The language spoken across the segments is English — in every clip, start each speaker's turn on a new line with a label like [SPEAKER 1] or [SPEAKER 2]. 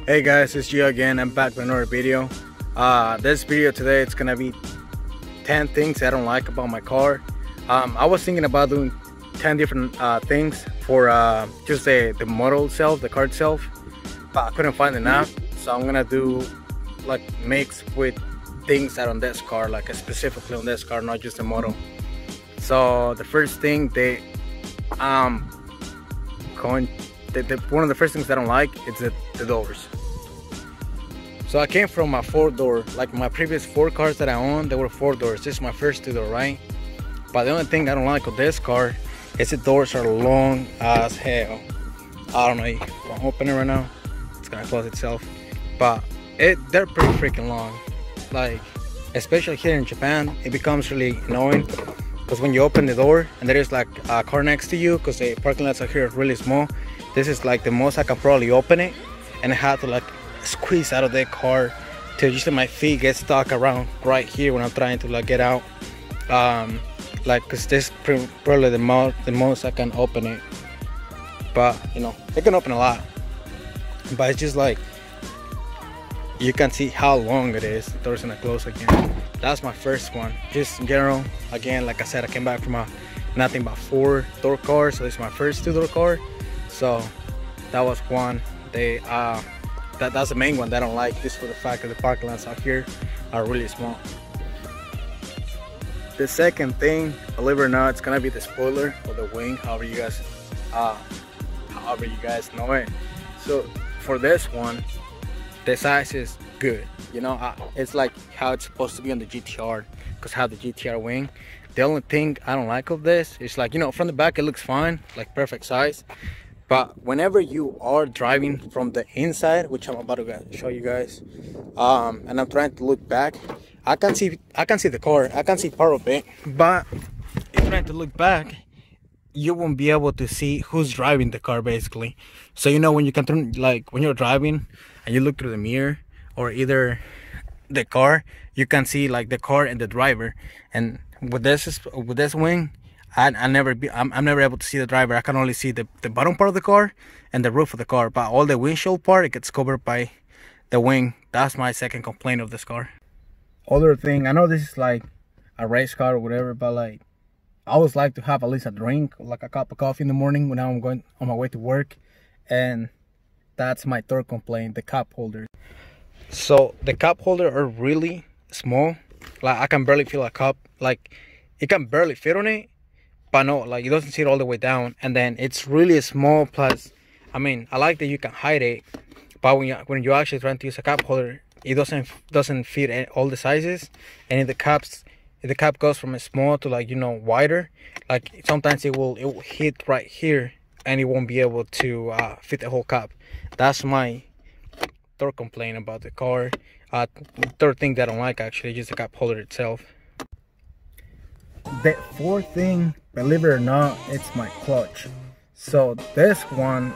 [SPEAKER 1] Hey guys, it's Gio again. I'm back with another video. Uh, this video today it's gonna be 10 things I don't like about my car. Um, I was thinking about doing 10 different uh, things for uh, just the, the model itself, the car itself, but I couldn't find enough. So I'm gonna do like mix with things that on this car, like specifically on this car, not just the model. So the first thing they um going the, the, one of the first things I don't like is the, the doors. So I came from a four door, like my previous four cars that I owned, they were four doors. This is my first two door, right? But the only thing I don't like with this car is the doors are long as hell. I don't know, if I'm opening right now, it's gonna close itself. But it they're pretty freaking long. Like, especially here in Japan, it becomes really annoying because when you open the door and there is like a car next to you because the parking lots are here really small this is like the most I can probably open it and I had to like squeeze out of the car till usually my feet get stuck around right here when I'm trying to like get out. Um, like cause this is probably the most the most I can open it. But you know it can open a lot. But it's just like you can see how long it is doors gonna close again. That's my first one. Just in general again like I said I came back from a nothing but four door car so this is my first two door car so that was one. They uh that, that's the main one that I don't like just for the fact that the parking lots out here are really small. The second thing believe it or not it's gonna be the spoiler or the wing however you guys uh however you guys know it. So for this one the size is good you know uh, it's like how it's supposed to be on the GTR because how the GTR wing. The only thing I don't like of this is like you know from the back it looks fine like perfect size but whenever you are driving from the inside which i'm about to show you guys um, and i'm trying to look back i can see i can see the car. I can see part of it. But if trying to look back you won't be able to see who's driving the car basically. So you know when you can turn like when you're driving and you look through the mirror or either the car you can see like the car and the driver. And with this with this wing I, I never be I'm, I'm never able to see the driver. I can only see the, the bottom part of the car and the roof of the car but all the windshield part it gets covered by the wing. That's my second complaint of this car. Other thing I know this is like a race car or whatever but like I always like to have at least a drink like a cup of coffee in the morning when I'm going on my way to work and that's my third complaint the cup holders so the cup holder are really small. Like I can barely feel a cup. Like it can barely fit on it but no like it doesn't sit all the way down and then it's really small plus i mean i like that you can hide it but when you when you're actually trying to use a cup holder it doesn't doesn't fit all the sizes and if the cups if the cup goes from a small to like you know wider like sometimes it will it will hit right here and it won't be able to uh, fit the whole cup. That's my third complaint about the car. Uh third thing that i don't like actually just the cup holder itself the fourth thing believe it or not it's my clutch. So this one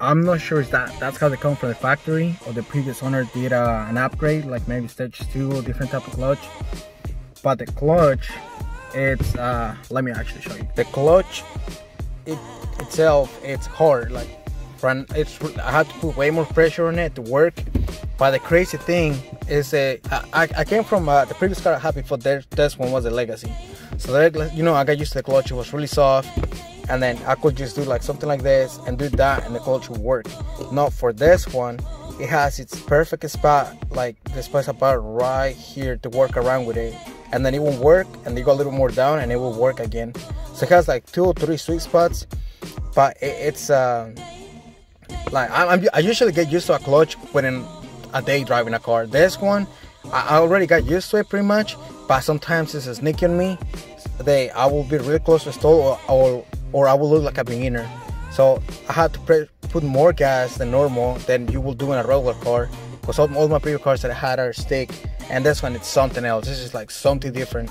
[SPEAKER 1] i'm not sure is that that's how they come from the factory or the previous owner did uh, an upgrade like maybe stage two or different type of clutch. But the clutch it's uh let me actually show you. The clutch it itself it's hard like it's i had to put way more pressure on it to work but the crazy thing is uh, I, I came from uh, the previous car i had before this, this one was a legacy so that, you know, I got used to the clutch. It was really soft. And then I could just do like something like this and do that and the clutch would work. Not for this one. It has its perfect spot, like the spot about right here to work around with it. And then it will work and you go a little more down and it will work again. So it has like two or three sweet spots. But it, it's, uh, like I, I usually get used to a clutch within a day driving a car. This one, I already got used to it pretty much, but sometimes it's sneaking me they I will be really close to stall or, or, or I will look like a beginner. So I had to put more gas than normal than you will do in a regular car because all, all my previous cars that I had are stick and this one it's something else. This is like something different.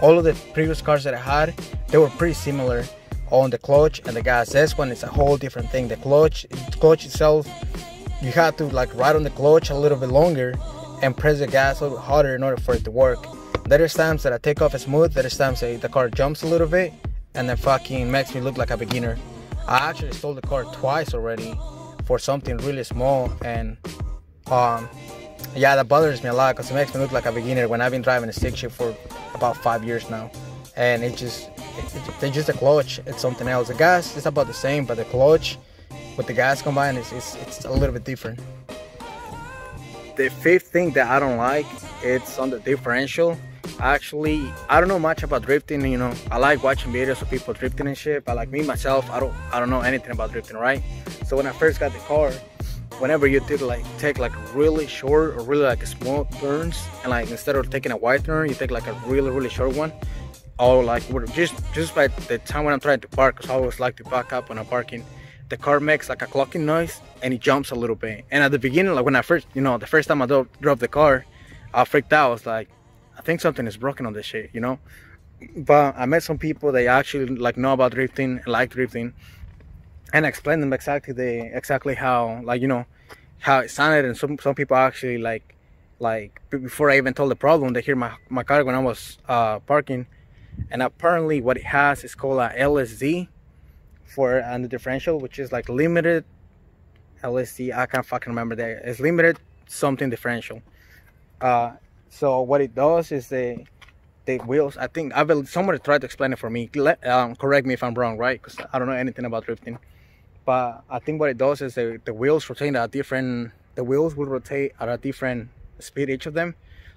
[SPEAKER 1] All of the previous cars that I had, they were pretty similar on the clutch and the gas. This one is a whole different thing. The clutch, clutch itself, you have to like ride on the clutch a little bit longer and press the gas a little harder in order for it to work. There's times that I take off smooth, there's times that the car jumps a little bit and then fucking makes me look like a beginner. I actually stole the car twice already for something really small and um yeah that bothers me a lot because it makes me look like a beginner when i've been driving a stick shift for about five years now and it just it, it, just a clutch it's something else. The gas is about the same but the clutch with the gas combined is it's, it's a little bit different. The fifth thing that i don't like it's on the differential. Actually i don't know much about drifting you know. I like watching videos of people drifting and shit but like me myself i don't i don't know anything about drifting right? So when i first got the car whenever you take like take like really short or really like small turns and like instead of taking a wide turn you take like a really really short one or like just just by the time when i'm trying to park because i always like to back up when i'm parking. The car makes like a clocking noise and it jumps a little bit. And at the beginning like when i first you know the first time i drove, drove the car i freaked out. I was like i think something is broken on this shit you know? But i met some people they actually like know about drifting like drifting and I explained them exactly the exactly how like you know how it sounded. And some some people actually like like before I even told the problem they hear my my car when I was uh, parking and apparently what it has is called a LSD for uh, the differential which is like limited LSD I can't fucking remember that. It's limited something differential. Uh, so what it does is the the wheels I think I will somebody tried to explain it for me. Let, um, correct me if I'm wrong right? Because I don't know anything about drifting. But I think what it does is the, the wheels rotate at different the wheels will rotate at a different speed each of them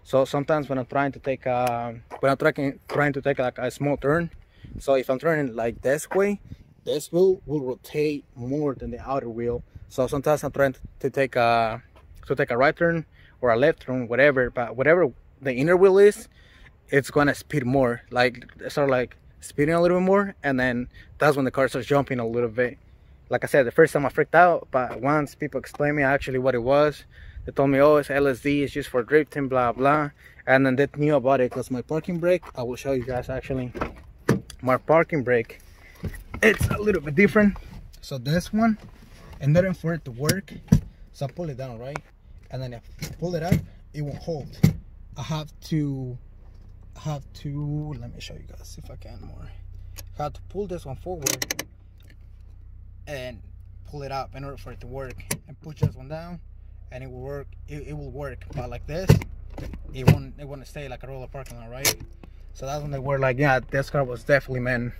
[SPEAKER 1] so sometimes when I'm trying to take a when I'm trying trying to take like a small turn so if I'm turning like this way this wheel will rotate more than the outer wheel. So sometimes I'm trying to take a to take a right turn or a left turn whatever but whatever the inner wheel is it's gonna speed more like sort of like speeding a little bit more and then that's when the car starts jumping a little bit. Like I said, the first time I freaked out, but once people explained me actually what it was, they told me, oh, it's LSD, it's just for drifting, blah, blah. And then they knew about it because my parking brake, I will show you guys actually, my parking brake, it's a little bit different. So this one, in order for it to work, so I pull it down, right? And then if I pull it up, it won't hold. I have to, I have to, let me show you guys if I can more. I have to pull this one forward and pull it up in order for it to work and push this one down and it will work it, it will work. But like this it won't it won't stay like a roller parking lot right? So that's when they were like yeah this car was definitely meant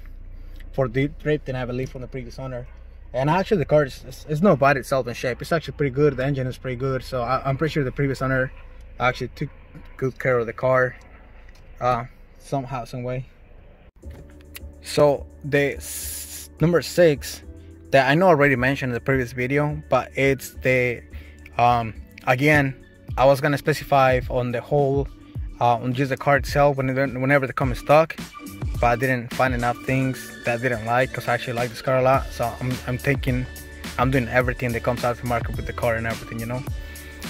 [SPEAKER 1] for deep and i believe from the previous owner. And actually the car is it's not bad itself in shape. It's actually pretty good. The engine is pretty good. So I, am pretty sure the previous owner actually took good care of the car uh somehow some way. So the number six that I know already mentioned in the previous video, but it's the um, again I was gonna specify on the whole uh, on just the car itself when whenever they come stuck, but I didn't find enough things that I didn't like because I actually like this car a lot. So I'm I'm taking I'm doing everything that comes out of the market with the car and everything, you know.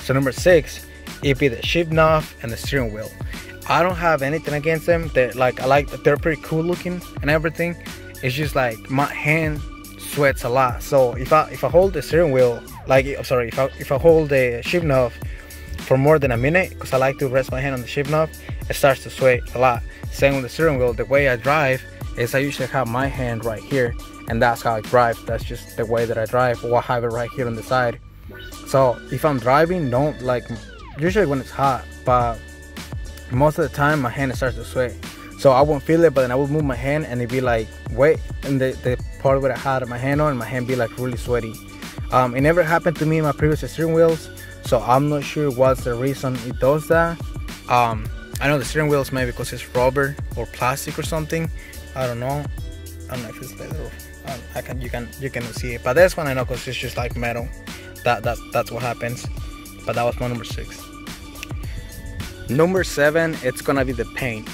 [SPEAKER 1] So number six, it'd be the shift knob and the steering wheel. I don't have anything against them. They like I like they're pretty cool looking and everything. It's just like my hand sweats a lot. So if I if I hold the steering wheel, like I'm sorry, if I if I hold the shift knob for more than a minute, because I like to rest my hand on the shift knob, it starts to sweat a lot. Same with the steering wheel. The way I drive is I usually have my hand right here, and that's how I drive. That's just the way that I drive, or I have it right here on the side. So if I'm driving, don't like usually when it's hot, but most of the time my hand starts to sweat so I won't feel it but then I would move my hand and it'd be like wet and the, the part where I had my hand on my hand be like really sweaty um, it never happened to me in my previous steering wheels so I'm not sure what's the reason it does that. Um, I know the steering wheels maybe because it's rubber or plastic or something. I don't know. I don't know if it's leather um, I can you can you can see it. But this one I know because it's just like metal. That, that that's what happens. But that was my number six. Number seven it's gonna be the paint.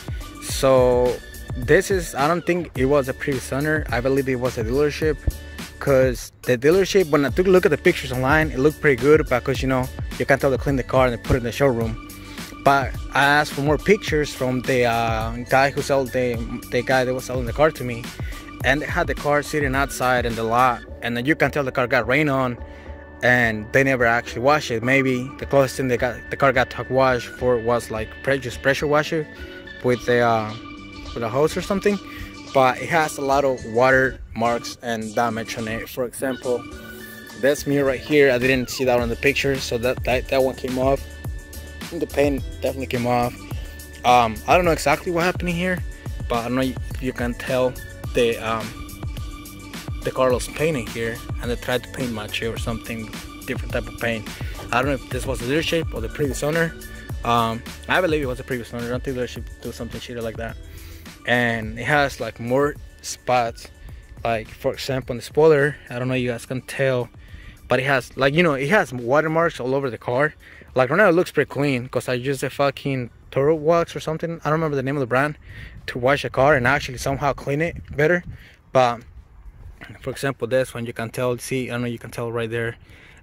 [SPEAKER 1] So this is i don't think it was a previous owner i believe it was a dealership because the dealership when i took a look at the pictures online it looked pretty good because you know you can tell they clean the car and they put it in the showroom. But i asked for more pictures from the uh, guy who sold the the guy that was selling the car to me and they had the car sitting outside in the lot and then you can tell the car got rain on and they never actually washed it. Maybe the closest thing they got the car got to wash for was like just pressure washer with the uh, with a hose or something but it has a lot of water marks and damage on it for example This mirror right here, I didn't see that on the picture, so that, that, that one came off. The paint definitely came off. Um, I don't know exactly what happened here, but I don't know if you can tell the um, the Carlos painting here, and they tried to paint match it or something different type of paint. I don't know if this was the leadership or the previous owner. Um, I believe it was the previous owner. I don't think leadership do something shitty like that. And it has like more spots. Like for example, in the spoiler, I don't know you guys can tell, but it has like you know it has watermarks all over the car. Like right now it looks pretty clean because I used a fucking Toro Wax or something. I don't remember the name of the brand to wash the car and actually somehow clean it better. But for example, this one you can tell. See, I know you can tell right there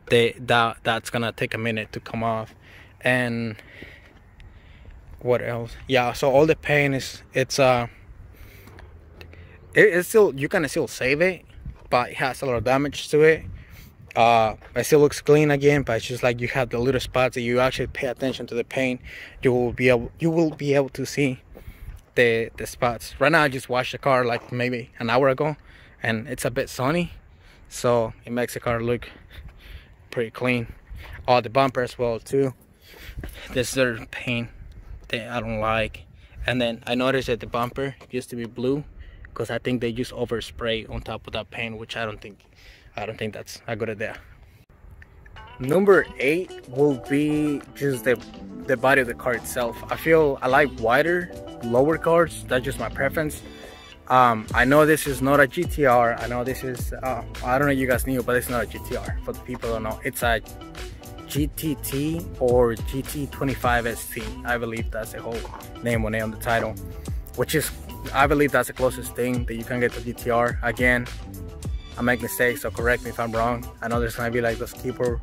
[SPEAKER 1] they that that's gonna take a minute to come off and what else yeah so all the paint is it's uh it, it's still you can still save it but it has a lot of damage to it uh it still looks clean again but it's just like you have the little spots that you actually pay attention to the paint you will be able you will be able to see the the spots right now i just washed the car like maybe an hour ago and it's a bit sunny so it makes the car look pretty clean. All the bumper as well too. This is paint that I don't like. And then I noticed that the bumper used to be blue because I think they just overspray on top of that paint, which I don't think I don't think that's a good idea. Number eight will be just the the body of the car itself. I feel I like wider, lower cars. That's just my preference. Um, I know this is not a GTR. I know this is, uh, I don't know if you guys knew, but it's not a GTR. For the people don't know, it's a GTT or GT25ST I believe that's the whole name on it on the title, which is, I believe that's the closest thing that you can get to GTR. Again, I make mistakes, so correct me if I'm wrong. I know there's gonna be like those keyboard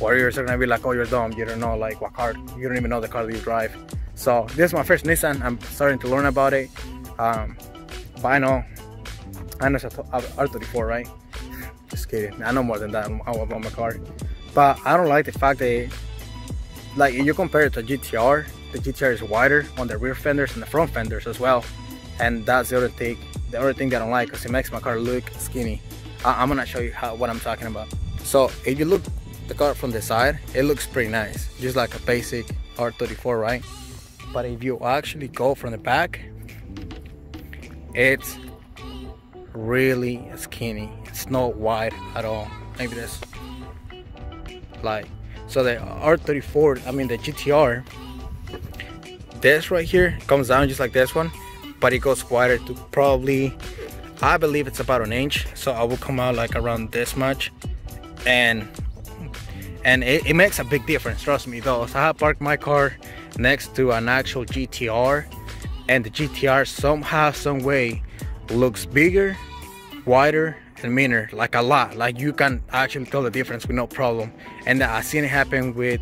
[SPEAKER 1] warriors are gonna be like, oh, you're dumb. You don't know like what car, you don't even know the car that you drive. So this is my first Nissan. I'm starting to learn about it. Um, but I know, I know it's a R34, right? Just kidding. I know more than that on my car. But I don't like the fact that, like, if you compare it to GTR, the GTR is wider on the rear fenders and the front fenders as well. And that's the other thing, the other thing that I don't like, because it makes my car look skinny. I, am gonna show you how what I'm talking about. So if you look the car from the side, it looks pretty nice, just like a basic R34, right? But if you actually go from the back, it's really skinny it's not wide at all maybe this like so the r34 i mean the gtr this right here comes down just like this one but it goes wider to probably i believe it's about an inch so i will come out like around this much. And and it, it makes a big difference trust me though. So i parked my car next to an actual gtr and the GTR somehow some way looks bigger wider and meaner like a lot. Like you can actually tell the difference with no problem. And I've seen it happen with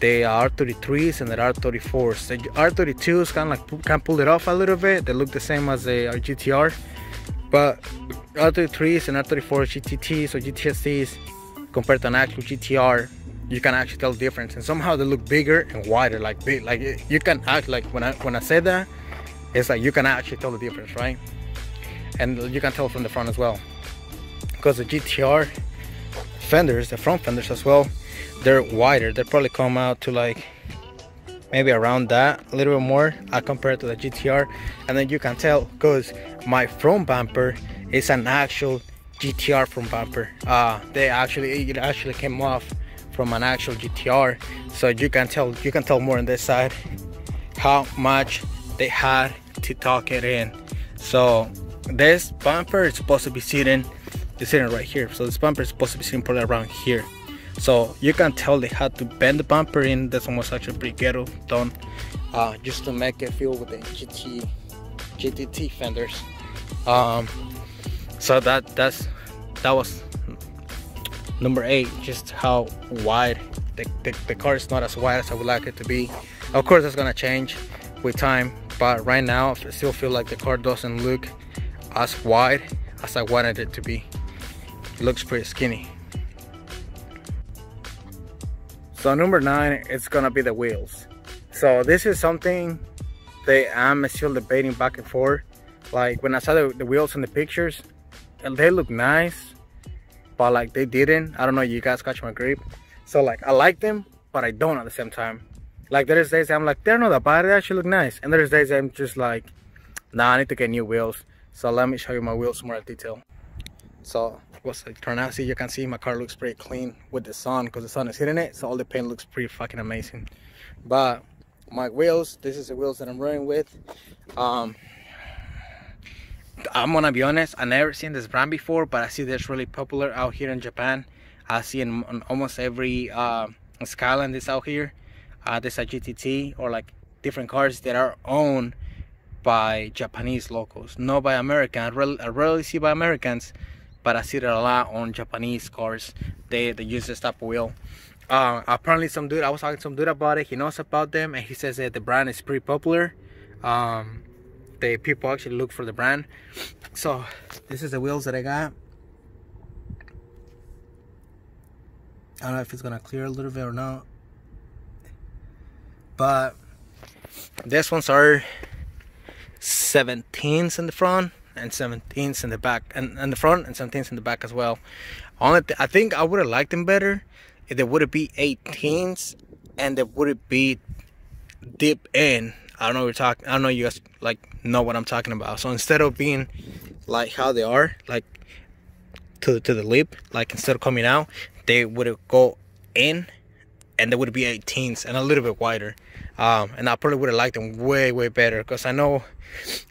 [SPEAKER 1] the R33s and the R34s the R32s kind of like can pull it off a little bit they look the same as the uh, GTR but R33s and R34 GTTs or GTSCs compared to an actual GTR you can actually tell the difference and somehow they look bigger and wider like big like you can act like when I when I said that it's like you can actually tell the difference, right? And you can tell from the front as well. Because the GTR fenders, the front fenders as well, they're wider. They probably come out to like maybe around that a little bit more uh, compared to the GTR. And then you can tell because my front bumper is an actual GTR front bumper. Uh, they actually it actually came off from an actual GTR, so you can tell you can tell more on this side how much they had to tuck it in so this bumper is supposed to be sitting it's sitting right here. So this bumper is supposed to be sitting probably around here. So you can tell they had to bend the bumper in. One was actually pretty ghetto done uh, just to make it feel with the GT GTT fenders. Um, so that that's that was number eight just how wide the, the, the car is not as wide as I would like it to be. Of course that's gonna change with time but right now I still feel like the car doesn't look as wide as I wanted it to be it looks pretty skinny. So number nine it's gonna be the wheels. So this is something that I'm still debating back and forth. Like when I saw the, the wheels in the pictures they look nice but like they didn't. I don't know you guys catch my grip. So like i like them but i don't at the same time. Like there's days i'm like they're not that bad they actually look nice. And there's days i'm just like nah i need to get new wheels. So let me show you my wheels more in detail so what's it turn out see you can see my car looks pretty clean with the sun because the sun is hitting it so all the paint looks pretty fucking amazing but my wheels this is the wheels that i'm running with um I'm gonna be honest, I never seen this brand before, but I see this really popular out here in Japan. I see in, in almost every uh, Skyline that's out here. Uh, there's a GTT or like different cars that are owned by Japanese locals, not by American. I, really, I rarely see by Americans, but I see it a lot on Japanese cars. They they use this type of wheel. Uh, apparently, some dude I was talking to some dude about it. He knows about them, and he says that the brand is pretty popular. Um, the people actually look for the brand so this is the wheels that I got I don't know if it's gonna clear a little bit or not but this ones are 17s in the front and 17s in the back and in the front and 17s in the back as well. Only I think I would have liked them better if they would have be 18s and they would have be deep in. I don't know we're talking I don't know you guys like know what I'm talking about. So instead of being like how they are like to, to the lip like instead of coming out they would have go in and they would be 18s and a little bit wider um, and I probably would have liked them way way better because I know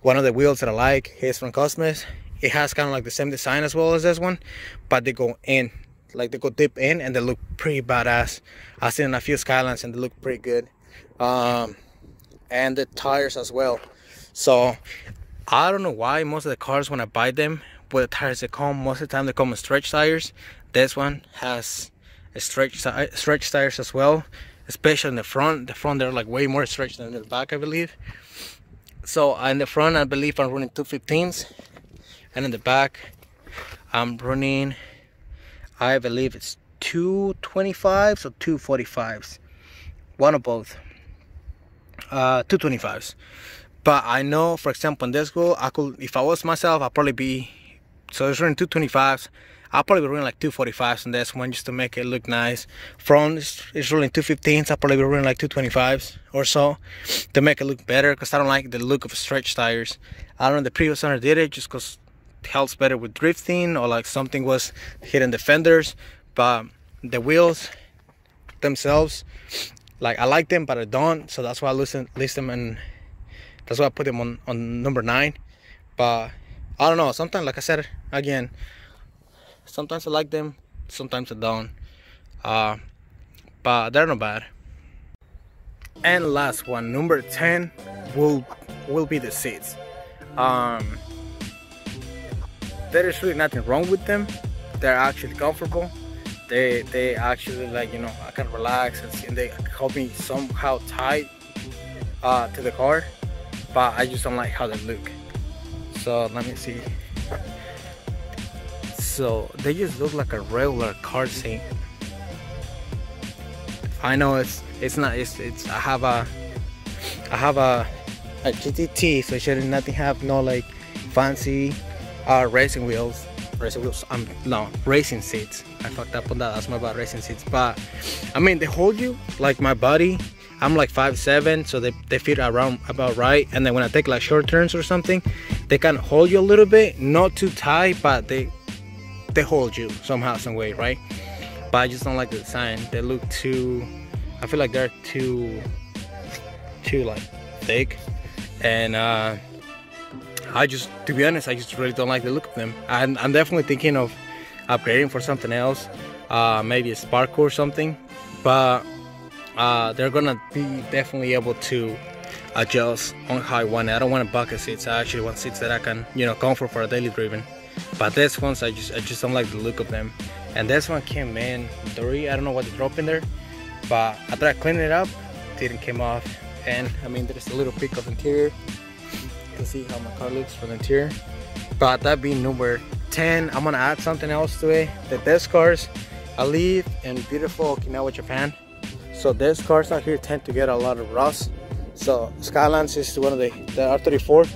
[SPEAKER 1] one of the wheels that I like is from Cosmos. It has kind of like the same design as well as this one but they go in like they go deep in and they look pretty badass. I've seen a few Skylines and they look pretty good. Um, and the tires as well. So I don't know why most of the cars when I buy them with the tires they come most of the time they come with stretch tires. This one has a stretch stretch tires as well especially in the front. The front they're like way more stretched than the back I believe. So in the front I believe I'm running 215s and in the back I'm running I believe it's 225s or 245s one of both. Uh 225s but i know for example in this goal i could if i was myself I'd probably be so it's running 225s i'll probably be running like 245s in this one just to make it look nice. Front is, is running 215s i'll probably be running like 225s or so to make it look better because i don't like the look of stretch tires. I don't know the previous owner did it just because it helps better with drifting or like something was hitting the fenders but the wheels themselves like I like them but I don't so that's why I listen list them and that's why I put them on on number nine. But I don't know sometimes like I said again sometimes I like them sometimes I don't. Uh, but they're not bad. And last one number 10 will will be the seats um there is really nothing wrong with them. They're actually comfortable. They they actually like you know I can relax and, they help me somehow tight uh, to the car but I just don't like how they look. So let me see so they just look like a regular car seat I know it's it's not it's it's I have a I have a a GTT so it should nothing have no like fancy uh, racing wheels racing wheels I'm um, no racing seats. I fucked up on that that's my bad racing seats. But I mean they hold you like my body I'm like five seven so they, they fit around about right. And then when I take like short turns or something they can hold you a little bit not too tight but they they hold you somehow some way right but I just don't like the design they look too I feel like they're too too like thick and uh I just, to be honest, I just really don't like the look of them. I'm, I'm definitely thinking of upgrading for something else, uh, maybe a Sparco or something, but uh, they're gonna be definitely able to adjust on how I want it. I don't want a bucket seats. I actually want seats that I can, you know, comfort for a daily driving. But this ones, I just, I just don't like the look of them. And this one came in dirty. I don't know what they dropped in there, but after I cleaned it up, didn't came off. And I mean, there's a little peek of interior. You can see how my car looks from the interior. But that being number 10 i'm gonna add something else to it. The best cars i live in beautiful okinawa japan. So these cars out here tend to get a lot of rust. So skylines is one of the the r34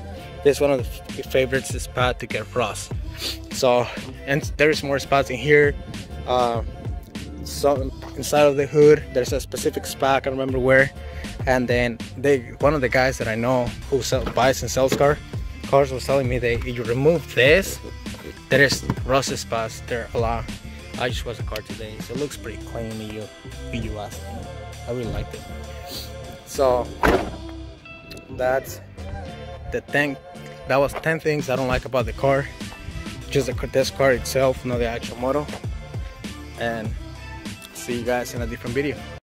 [SPEAKER 1] this is one of the favorites spot to get rust So, and there's more spots in here. Uh, so inside of the hood, there's a specific spot, I can't remember where. And then they, one of the guys that I know who sell, buys and sells car, cars was telling me that if you remove this, there is rust spots there a lot. I just was a car today, so it looks pretty clean. You, you ask me. I really liked it. So that's the thing. That was 10 things I don't like about the car. Just the, this car itself, not the actual model. And see you guys in a different video.